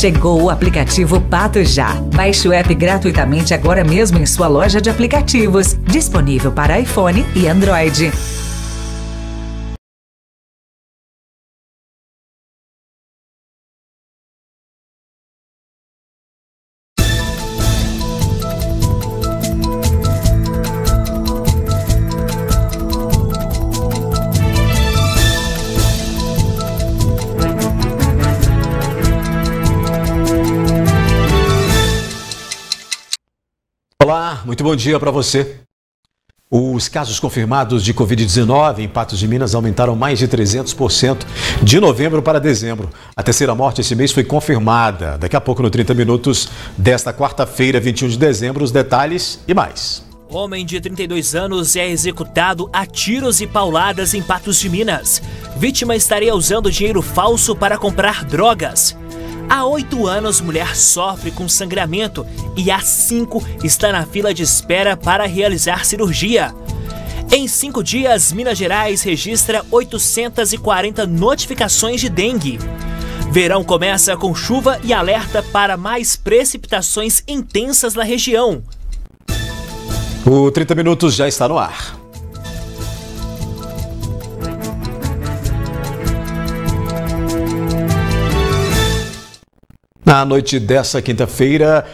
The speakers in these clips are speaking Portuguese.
Chegou o aplicativo Pato Já. Baixe o app gratuitamente agora mesmo em sua loja de aplicativos. Disponível para iPhone e Android. Muito bom dia para você. Os casos confirmados de Covid-19 em Patos de Minas aumentaram mais de 300% de novembro para dezembro. A terceira morte esse mês foi confirmada. Daqui a pouco, no 30 Minutos desta quarta-feira, 21 de dezembro, os detalhes e mais. Homem de 32 anos é executado a tiros e pauladas em Patos de Minas. Vítima estaria usando dinheiro falso para comprar drogas. Há oito anos, mulher sofre com sangramento e há cinco está na fila de espera para realizar cirurgia. Em cinco dias, Minas Gerais registra 840 notificações de dengue. Verão começa com chuva e alerta para mais precipitações intensas na região. O 30 Minutos já está no ar. Na noite dessa quinta-feira,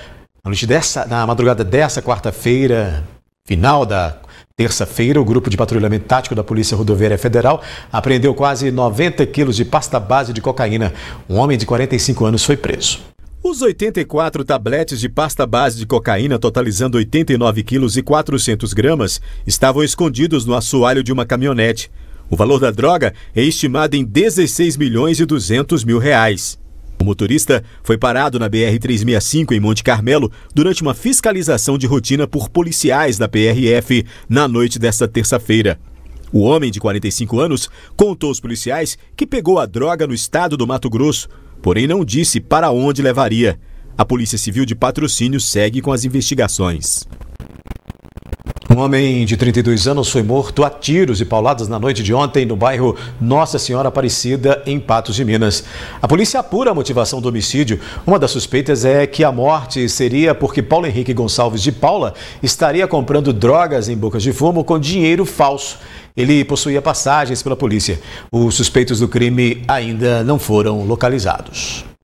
na noite dessa, na madrugada dessa quarta-feira, final da terça-feira, o grupo de patrulhamento tático da Polícia Rodoviária Federal apreendeu quase 90 quilos de pasta base de cocaína. Um homem de 45 anos foi preso. Os 84 tabletes de pasta base de cocaína, totalizando 89 quilos e 400 gramas, estavam escondidos no assoalho de uma caminhonete. O valor da droga é estimado em 16 milhões e 200 mil reais. O motorista foi parado na BR-365 em Monte Carmelo durante uma fiscalização de rotina por policiais da PRF na noite desta terça-feira. O homem de 45 anos contou aos policiais que pegou a droga no estado do Mato Grosso, porém não disse para onde levaria. A Polícia Civil de Patrocínio segue com as investigações. Um homem de 32 anos foi morto a tiros e pauladas na noite de ontem no bairro Nossa Senhora Aparecida, em Patos de Minas. A polícia apura a motivação do homicídio. Uma das suspeitas é que a morte seria porque Paulo Henrique Gonçalves de Paula estaria comprando drogas em bocas de fumo com dinheiro falso. Ele possuía passagens pela polícia. Os suspeitos do crime ainda não foram localizados.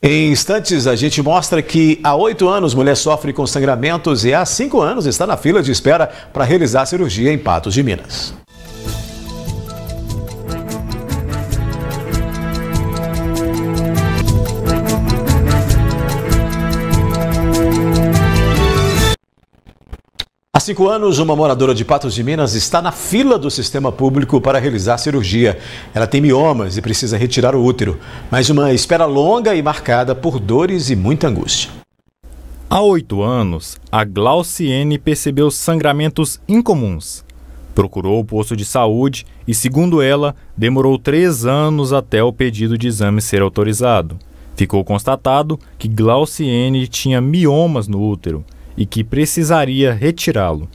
Em instantes, a gente mostra que há oito anos mulher sofre com sangramentos e há cinco anos está na fila de espera para realizar cirurgia em Patos de Minas. Cinco anos, uma moradora de Patos de Minas está na fila do sistema público para realizar cirurgia. Ela tem miomas e precisa retirar o útero, mas uma espera longa e marcada por dores e muita angústia. Há oito anos, a Glauciene percebeu sangramentos incomuns. Procurou o posto de saúde e, segundo ela, demorou três anos até o pedido de exame ser autorizado. Ficou constatado que Glauciene tinha miomas no útero e que precisaria retirá-lo.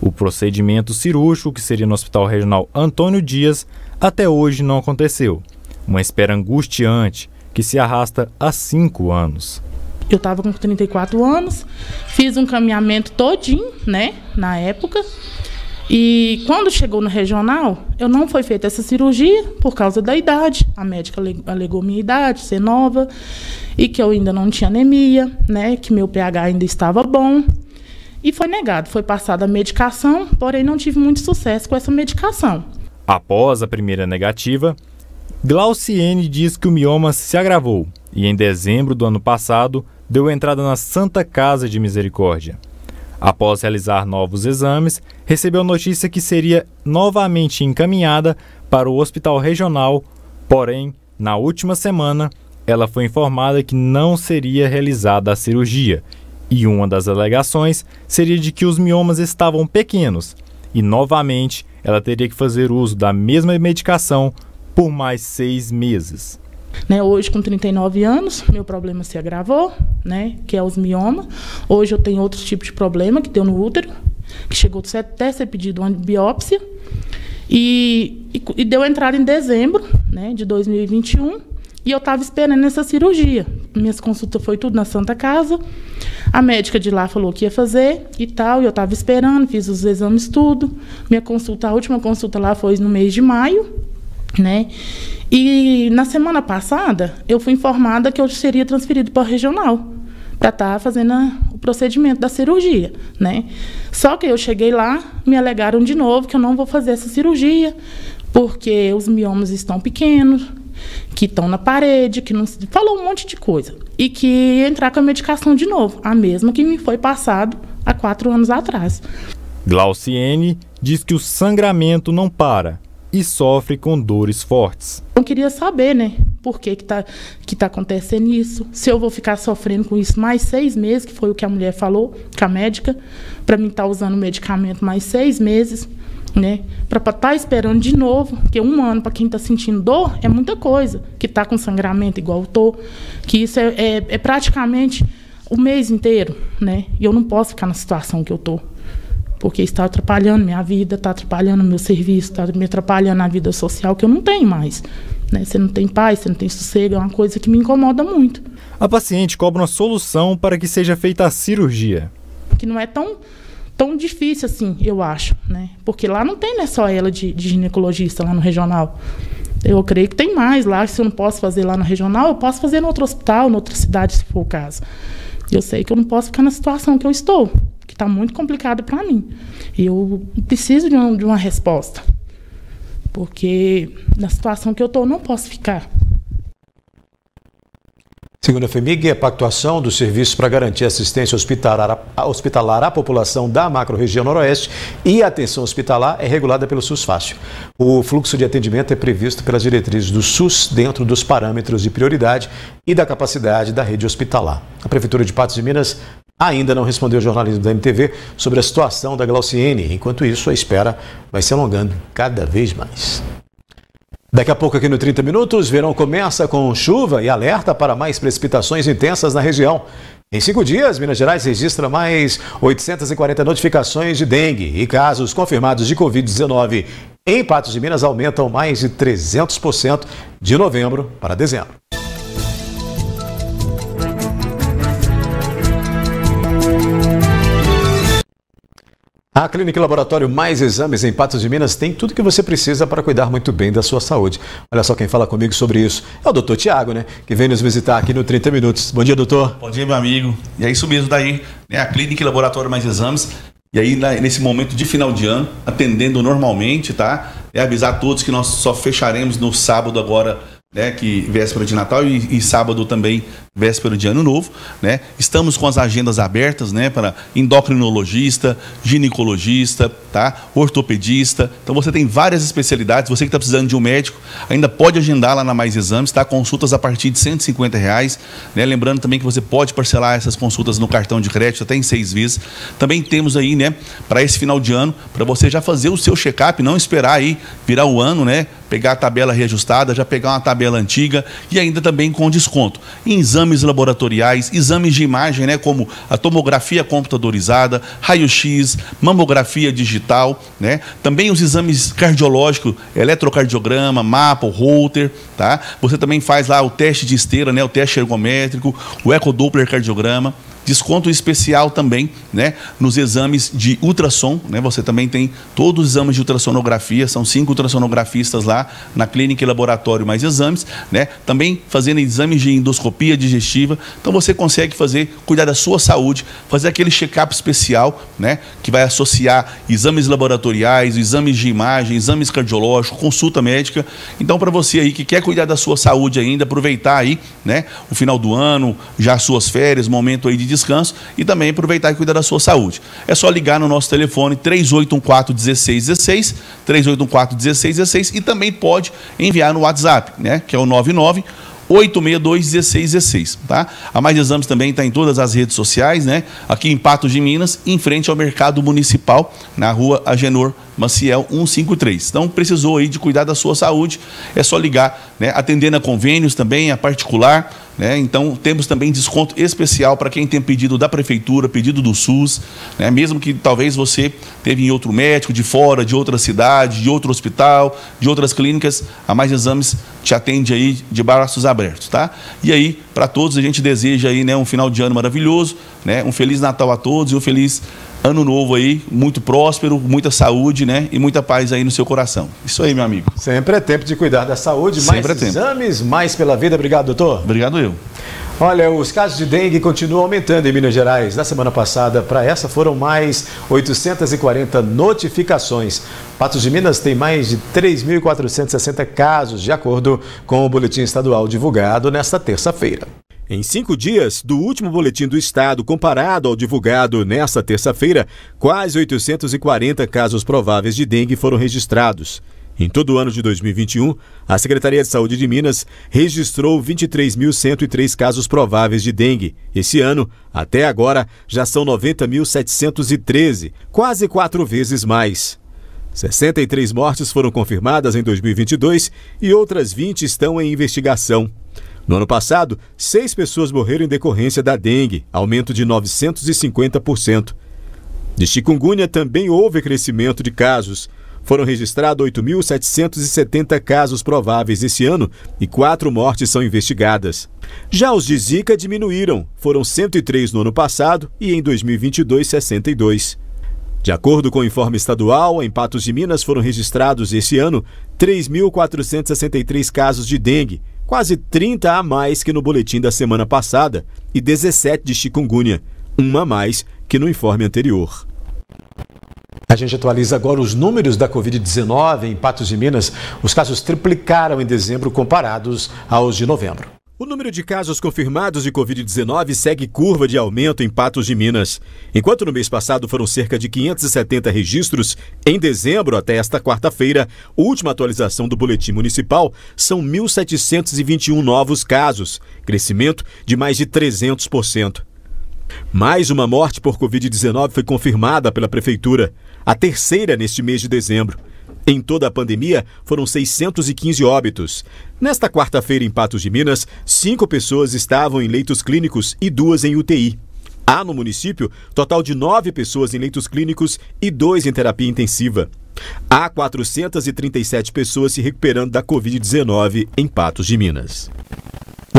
O procedimento cirúrgico, que seria no Hospital Regional Antônio Dias, até hoje não aconteceu. Uma espera angustiante que se arrasta há cinco anos. Eu estava com 34 anos, fiz um caminhamento todinho, né, na época. E quando chegou no regional, eu não foi feita essa cirurgia por causa da idade. A médica alegou minha idade, ser nova, e que eu ainda não tinha anemia, né? Que meu pH ainda estava bom. E foi negado, foi passada a medicação, porém não tive muito sucesso com essa medicação. Após a primeira negativa, Glauciene diz que o mioma se agravou e em dezembro do ano passado deu entrada na Santa Casa de Misericórdia. Após realizar novos exames, recebeu notícia que seria novamente encaminhada para o hospital regional, porém, na última semana, ela foi informada que não seria realizada a cirurgia, e uma das alegações seria de que os miomas estavam pequenos, e novamente ela teria que fazer uso da mesma medicação por mais seis meses. Né, hoje, com 39 anos, meu problema se agravou, né, que é os miomas. Hoje eu tenho outro tipo de problema que deu no útero, que chegou até ser pedido uma biópsia. E, e, e deu entrada em dezembro né, de 2021. E eu estava esperando essa cirurgia. Minhas consultas foi tudo na Santa Casa. A médica de lá falou que ia fazer e tal. E eu estava esperando, fiz os exames tudo. Minha consulta, a última consulta lá foi no mês de maio, né? E na semana passada eu fui informada que eu seria transferido para a regional para estar tá fazendo a, o procedimento da cirurgia, né? Só que eu cheguei lá, me alegaram de novo que eu não vou fazer essa cirurgia porque os miomas estão pequenos, que estão na parede, que não falou um monte de coisa e que entrar com a medicação de novo, a mesma que me foi passado há quatro anos atrás. Glauciene diz que o sangramento não para e sofre com dores fortes. Eu queria saber, né, por que que tá, que tá acontecendo isso, se eu vou ficar sofrendo com isso mais seis meses, que foi o que a mulher falou, com a médica, para mim estar tá usando medicamento mais seis meses, né, para estar tá esperando de novo, porque um ano para quem está sentindo dor é muita coisa, que está com sangramento igual eu tô, que isso é, é, é praticamente o mês inteiro, né, e eu não posso ficar na situação que eu tô porque está atrapalhando minha vida, está atrapalhando meu serviço, está me atrapalhando a vida social que eu não tenho mais. Né? Você não tem paz, você não tem sossego, é uma coisa que me incomoda muito. A paciente cobra uma solução para que seja feita a cirurgia. Que não é tão, tão difícil assim, eu acho, né? Porque lá não tem né, só ela de, de ginecologista lá no regional. Eu creio que tem mais lá. Se eu não posso fazer lá no regional, eu posso fazer no outro hospital, em outra cidade, se for o caso. Eu sei que eu não posso ficar na situação que eu estou está muito complicado para mim. E eu preciso de, um, de uma resposta. Porque na situação que eu estou, não posso ficar. Segundo a FEMIG, a pactuação dos serviços para garantir assistência hospitalar, hospitalar à população da macro-região noroeste e atenção hospitalar é regulada pelo SUS Fácil. O fluxo de atendimento é previsto pelas diretrizes do SUS dentro dos parâmetros de prioridade e da capacidade da rede hospitalar. A Prefeitura de Patos de Minas ainda não respondeu ao jornalismo da MTV sobre a situação da Glauciene. Enquanto isso, a espera vai se alongando cada vez mais. Daqui a pouco aqui no 30 Minutos, verão começa com chuva e alerta para mais precipitações intensas na região. Em cinco dias, Minas Gerais registra mais 840 notificações de dengue e casos confirmados de Covid-19 em Patos de Minas aumentam mais de 300% de novembro para dezembro. A Clínica Laboratório Mais Exames em Patos de Minas tem tudo que você precisa para cuidar muito bem da sua saúde. Olha só quem fala comigo sobre isso é o doutor Tiago, né? Que vem nos visitar aqui no 30 Minutos. Bom dia, doutor. Bom dia, meu amigo. E é isso mesmo daí, né? A Clínica Laboratório Mais Exames. E aí, nesse momento de final de ano, atendendo normalmente, tá? É avisar a todos que nós só fecharemos no sábado agora né, que véspera de Natal e, e, sábado também véspera de Ano Novo, né? Estamos com as agendas abertas, né, para endocrinologista, ginecologista, tá? Ortopedista. Então você tem várias especialidades. Você que está precisando de um médico, ainda pode agendar lá na Mais Exames, tá? Consultas a partir de 150 reais, né? Lembrando também que você pode parcelar essas consultas no cartão de crédito até em seis vezes. Também temos aí, né, para esse final de ano, para você já fazer o seu check-up, não esperar aí virar o ano, né? Pegar a tabela reajustada, já pegar uma tabela tabela antiga e ainda também com desconto. Em exames laboratoriais, exames de imagem, né, como a tomografia computadorizada, raio-x, mamografia digital, né? Também os exames cardiológicos, eletrocardiograma, mapa, Holter, tá? Você também faz lá o teste de esteira, né, o teste ergométrico, o ecodoppler cardiograma desconto especial também, né, nos exames de ultrassom, né? Você também tem todos os exames de ultrassonografia, são cinco ultrassonografistas lá na clínica e laboratório mais exames, né? Também fazendo exames de endoscopia digestiva. Então você consegue fazer cuidar da sua saúde, fazer aquele check-up especial, né, que vai associar exames laboratoriais, exames de imagem, exames cardiológicos, consulta médica. Então para você aí que quer cuidar da sua saúde ainda, aproveitar aí, né, o final do ano, já as suas férias, momento aí de descanso e também aproveitar e cuidar da sua saúde. É só ligar no nosso telefone 3814 1616, 3814 1616 e também pode enviar no WhatsApp, né, que é o 99 862-1616, tá? A Mais Exames também está em todas as redes sociais, né? Aqui em Patos de Minas, em frente ao Mercado Municipal, na rua Agenor Maciel 153. Então, precisou aí de cuidar da sua saúde, é só ligar, né? Atendendo a convênios também, a particular, né? Então, temos também desconto especial para quem tem pedido da prefeitura, pedido do SUS, né? mesmo que talvez você teve em outro médico, de fora, de outra cidade, de outro hospital, de outras clínicas, a Mais Exames te atende aí de braços abertos, tá? E aí, para todos, a gente deseja aí, né, um final de ano maravilhoso, né? Um feliz Natal a todos e um feliz ano novo aí, muito próspero, muita saúde, né? E muita paz aí no seu coração. Isso aí, meu amigo. Sempre é tempo de cuidar da saúde, Sempre mais é exames, mais pela vida. Obrigado, doutor. Obrigado eu. Olha, os casos de dengue continuam aumentando em Minas Gerais. Na semana passada, para essa, foram mais 840 notificações. Patos de Minas tem mais de 3.460 casos, de acordo com o boletim estadual divulgado nesta terça-feira. Em cinco dias do último boletim do Estado, comparado ao divulgado nesta terça-feira, quase 840 casos prováveis de dengue foram registrados. Em todo o ano de 2021, a Secretaria de Saúde de Minas registrou 23.103 casos prováveis de dengue. Esse ano, até agora, já são 90.713, quase quatro vezes mais. 63 mortes foram confirmadas em 2022 e outras 20 estão em investigação. No ano passado, seis pessoas morreram em decorrência da dengue, aumento de 950%. De chikungunya também houve crescimento de casos. Foram registrados 8.770 casos prováveis esse ano e quatro mortes são investigadas. Já os de Zika diminuíram, foram 103 no ano passado e em 2022, 62. De acordo com o informe estadual, em Patos de Minas foram registrados esse ano 3.463 casos de dengue, quase 30 a mais que no boletim da semana passada e 17 de chikungunya, uma a mais que no informe anterior. A gente atualiza agora os números da Covid-19 em Patos de Minas. Os casos triplicaram em dezembro comparados aos de novembro. O número de casos confirmados de Covid-19 segue curva de aumento em Patos de Minas. Enquanto no mês passado foram cerca de 570 registros, em dezembro até esta quarta-feira, última atualização do boletim municipal, são 1.721 novos casos, crescimento de mais de 300%. Mais uma morte por Covid-19 foi confirmada pela Prefeitura, a terceira neste mês de dezembro. Em toda a pandemia, foram 615 óbitos. Nesta quarta-feira, em Patos de Minas, cinco pessoas estavam em leitos clínicos e duas em UTI. Há no município total de nove pessoas em leitos clínicos e dois em terapia intensiva. Há 437 pessoas se recuperando da Covid-19 em Patos de Minas.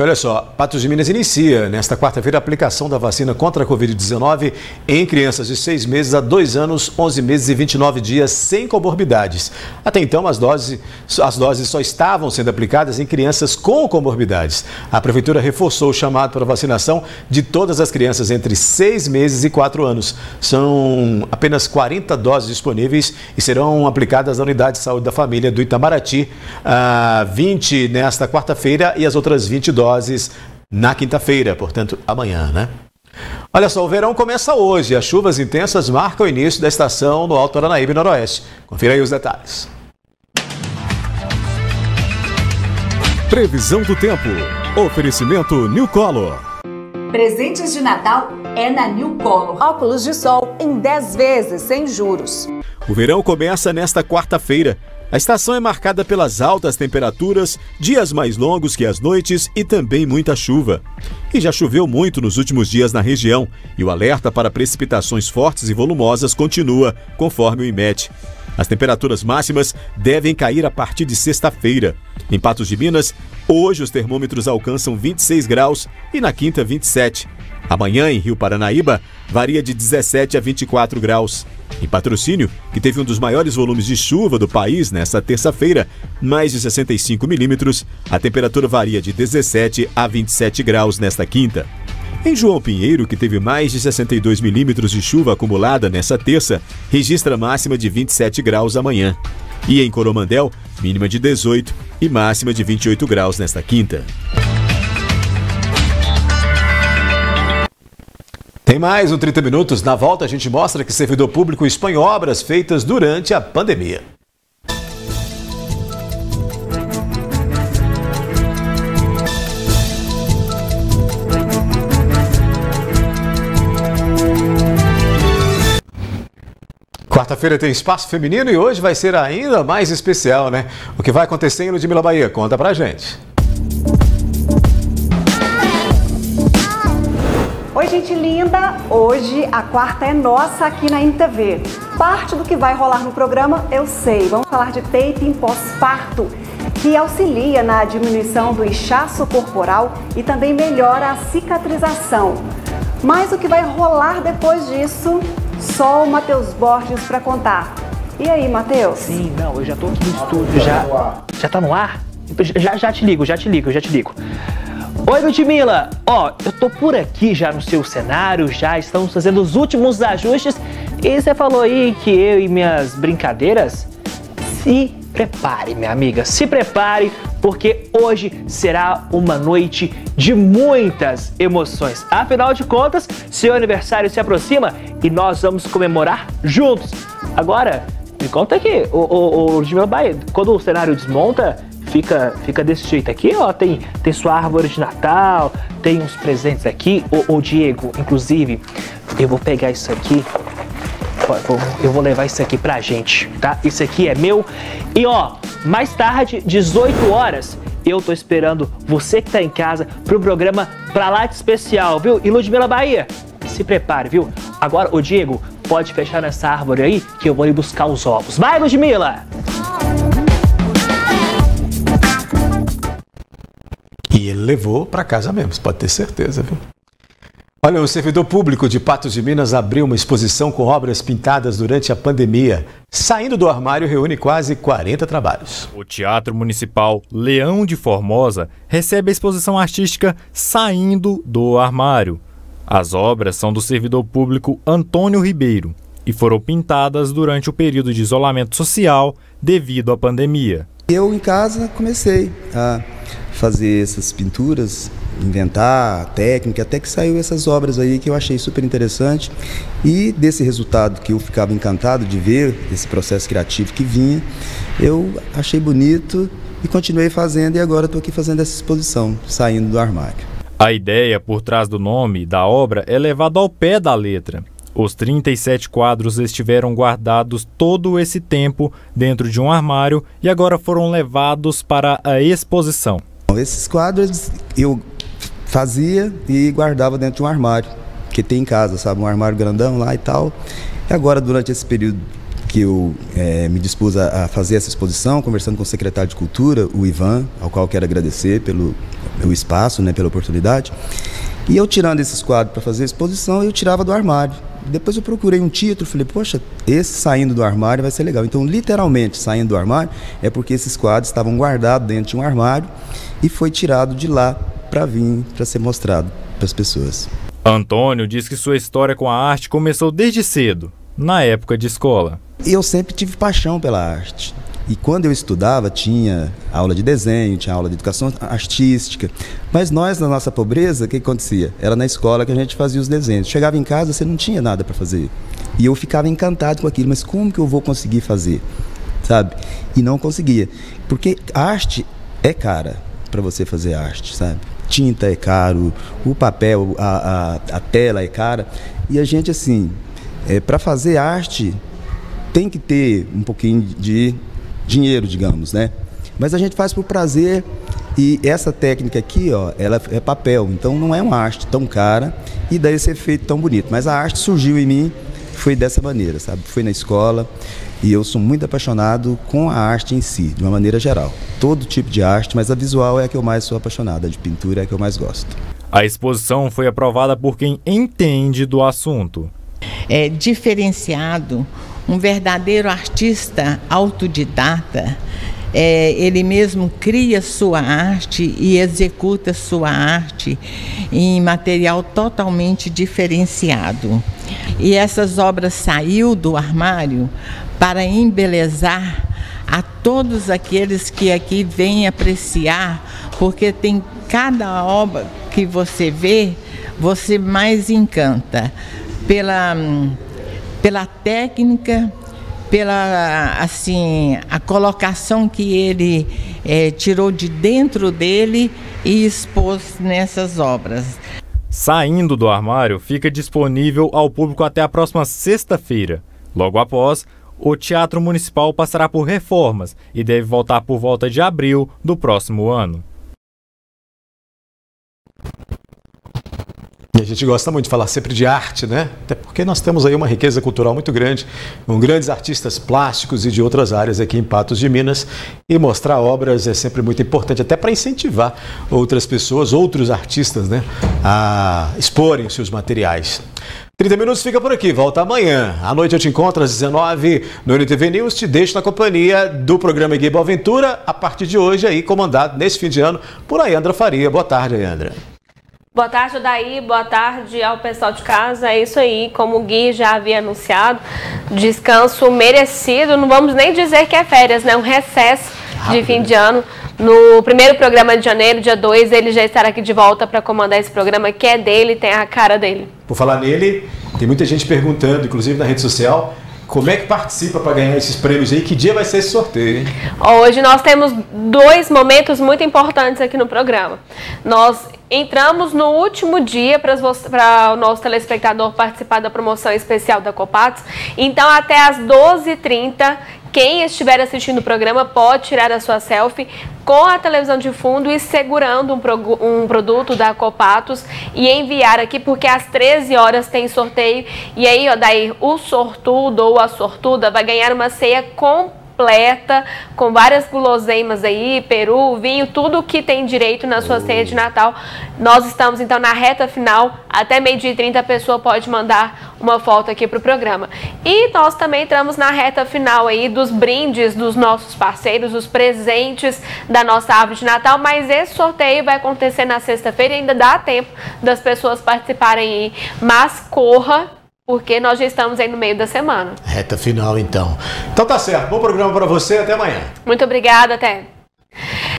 E olha só, Patos de Minas inicia nesta quarta-feira a aplicação da vacina contra a Covid-19 em crianças de 6 meses a 2 anos, 11 meses e 29 dias sem comorbidades. Até então, as doses, as doses só estavam sendo aplicadas em crianças com comorbidades. A Prefeitura reforçou o chamado para vacinação de todas as crianças entre 6 meses e 4 anos. São apenas 40 doses disponíveis e serão aplicadas na Unidade de Saúde da Família do Itamaraty, 20 nesta quarta-feira e as outras 20 doses doses na quinta-feira, portanto, amanhã, né? Olha só, o verão começa hoje. As chuvas intensas marcam o início da estação no Alto Paranaíba e Noroeste. Confira aí os detalhes. Previsão do tempo. Oferecimento New Color. Presentes de Natal é na New Color. Óculos de sol em 10 vezes sem juros. O verão começa nesta quarta-feira. A estação é marcada pelas altas temperaturas, dias mais longos que as noites e também muita chuva. E já choveu muito nos últimos dias na região, e o alerta para precipitações fortes e volumosas continua, conforme o IMET. As temperaturas máximas devem cair a partir de sexta-feira. Em Patos de Minas, hoje os termômetros alcançam 26 graus e na quinta 27. Amanhã, em Rio Paranaíba, varia de 17 a 24 graus. Em Patrocínio, que teve um dos maiores volumes de chuva do país nesta terça-feira, mais de 65 milímetros, a temperatura varia de 17 a 27 graus nesta quinta. Em João Pinheiro, que teve mais de 62 milímetros de chuva acumulada nesta terça, registra máxima de 27 graus amanhã. E em Coromandel, mínima de 18 e máxima de 28 graus nesta quinta. Tem mais um 30 Minutos. Na volta, a gente mostra que servidor público expõe obras feitas durante a pandemia. Quarta-feira tem espaço feminino e hoje vai ser ainda mais especial, né? O que vai acontecer em Ludmila Bahia? Conta pra gente. Oi, gente linda! Hoje a quarta é nossa aqui na NTV. Parte do que vai rolar no programa eu sei. Vamos falar de taping pós-parto, que auxilia na diminuição do inchaço corporal e também melhora a cicatrização. Mas o que vai rolar depois disso, só o Matheus Borges para contar. E aí, Matheus? Sim, não, eu já tô aqui no estúdio, já. Já tá no ar? Já, já te ligo, já te ligo, já te ligo. Oi, Ludmilla! Ó, eu tô por aqui já no seu cenário, já estamos fazendo os últimos ajustes e você falou aí que eu e minhas brincadeiras. Se prepare, minha amiga, se prepare, porque hoje será uma noite de muitas emoções. Afinal de contas, seu aniversário se aproxima e nós vamos comemorar juntos. Agora, me conta aqui, o, o, o Ludmilla Baia, quando o cenário desmonta, fica, fica desse jeito aqui, ó. Tem, tem sua árvore de Natal, tem uns presentes aqui. Ô, Diego, inclusive, eu vou pegar isso aqui. Eu vou levar isso aqui pra gente, tá? Isso aqui é meu. E ó, mais tarde, 18 horas, eu tô esperando você que tá em casa pro programa Pra Lá de Especial, viu? E Ludmila Bahia, se prepare, viu? Agora, o Diego, pode fechar nessa árvore aí que eu vou ir buscar os ovos. Vai, Ludmila! E ele levou para casa mesmo, pode ter certeza, viu? Olha, o servidor público de Patos de Minas abriu uma exposição com obras pintadas durante a pandemia. Saindo do armário, reúne quase 40 trabalhos. O Teatro Municipal Leão de Formosa recebe a exposição artística Saindo do Armário. As obras são do servidor público Antônio Ribeiro e foram pintadas durante o período de isolamento social devido à pandemia. Eu em casa comecei a fazer essas pinturas, inventar técnica, até que saiu essas obras aí que eu achei super interessante. E desse resultado que eu ficava encantado de ver, esse processo criativo que vinha, eu achei bonito e continuei fazendo e agora estou aqui fazendo essa exposição, saindo do armário. A ideia por trás do nome da obra é levado ao pé da letra. Os 37 quadros estiveram guardados todo esse tempo dentro de um armário e agora foram levados para a exposição. Esses quadros eu fazia e guardava dentro de um armário que tem em casa, sabe? Um armário grandão lá e tal. E agora, durante esse período que eu é, me dispus a, fazer essa exposição, conversando com o secretário de Cultura, o Ivan, ao qual quero agradecer pelo, pelo espaço, né, pela oportunidade. E eu tirando esses quadros para fazer a exposição, eu tirava do armário. Depois eu procurei um título, falei, poxa, esse saindo do armário vai ser legal. Então, literalmente, saindo do armário é porque esses quadros estavam guardados dentro de um armário e foi tirado de lá para vir para ser mostrado para as pessoas. Antônio diz que sua história com a arte começou desde cedo, na época de escola. Eu sempre tive paixão pela arte. E quando eu estudava, tinha aula de desenho, tinha aula de educação artística. Mas nós, na nossa pobreza, o que acontecia? Era na escola que a gente fazia os desenhos. Chegava em casa, você não tinha nada para fazer. E eu ficava encantado com aquilo, mas como que eu vou conseguir fazer? Sabe? E não conseguia. Porque arte é cara para você fazer arte, sabe? Tinta é caro, o papel, a, a, a tela é cara. E a gente, assim, é, para fazer arte, tem que ter um pouquinho de dinheiro, digamos, né? Mas a gente faz por prazer e essa técnica aqui, ó, ela é papel, então não é uma arte tão cara e dá esse efeito tão bonito. Mas a arte surgiu em mim, foi dessa maneira, sabe? Foi na escola, e eu sou muito apaixonado com a arte em si, de uma maneira geral. Todo tipo de arte, mas a visual é a que eu mais sou apaixonado, a de pintura é a que eu mais gosto. A exposição foi aprovada por quem entende do assunto. É diferenciado, um verdadeiro artista autodidata. É, ele mesmo cria sua arte e executa sua arte em material totalmente diferenciado. E essas obras saiu do armário para embelezar a todos aqueles que aqui vêm apreciar, porque tem cada obra que você vê, você mais encanta pela, pela técnica, pela assim a colocação que ele é, tirou de dentro dele e expôs nessas obras. Saindo do armário, fica disponível ao público até a próxima sexta-feira. Logo após, o Teatro Municipal passará por reformas e deve voltar por volta de abril do próximo ano. A gente gosta muito de falar sempre de arte, né? Até porque nós temos aí uma riqueza cultural muito grande, com grandes artistas plásticos e de outras áreas aqui em Patos de Minas. E mostrar obras é sempre muito importante, até para incentivar outras pessoas, outros artistas, né? A exporem seus materiais. 30 minutos fica por aqui, volta amanhã. À noite eu te encontro às 19 no NTV News. Te deixo na companhia do programa Guia Aventura, a partir de hoje aí, comandado nesse fim de ano por Ayandra Faria. Boa tarde, Ayandra. Boa tarde, Daí. Boa tarde ao pessoal de casa. É isso aí, como o Gui já havia anunciado, descanso merecido. Não vamos nem dizer que é férias, né? Um recesso Rápido, de fim né? de ano. No primeiro programa de janeiro, dia 2, ele já estará aqui de volta para comandar esse programa que é dele, tem a cara dele. Por falar nele, tem muita gente perguntando, inclusive na rede social, como é que participa para ganhar esses prêmios aí? Que dia vai ser esse sorteio? Hein? Hoje nós temos dois momentos muito importantes aqui no programa. Nós entramos no último dia para o nosso telespectador participar da promoção especial da Copatos. Então, até às 12h30, quem estiver assistindo o programa pode tirar a sua selfie com a televisão de fundo e segurando um, pro, um, produto da Copatos e enviar aqui, porque às 13 horas tem sorteio. E aí, ó, daí o sortudo ou a sortuda vai ganhar uma ceia completa completa, com várias guloseimas aí, peru, vinho, tudo que tem direito na sua ceia de Natal. Nós estamos então na reta final, até meio-dia e 30 a pessoa pode mandar uma foto aqui para o programa. E nós também entramos na reta final aí dos brindes dos nossos parceiros, os presentes da nossa árvore de Natal, mas esse sorteio vai acontecer na sexta-feira, ainda dá tempo das pessoas participarem aí, mas corra porque nós já estamos aí no meio da semana. Reta final, então. Então tá certo. Bom programa para você. Até amanhã. Muito obrigada. Até.